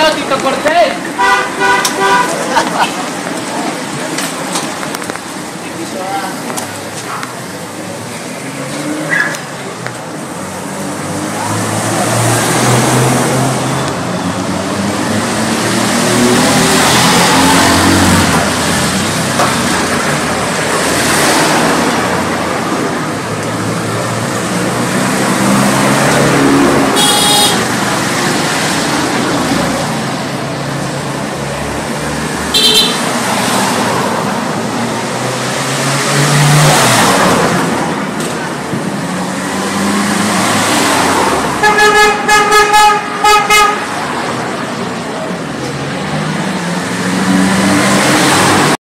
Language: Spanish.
cuidado, Tito Cortés.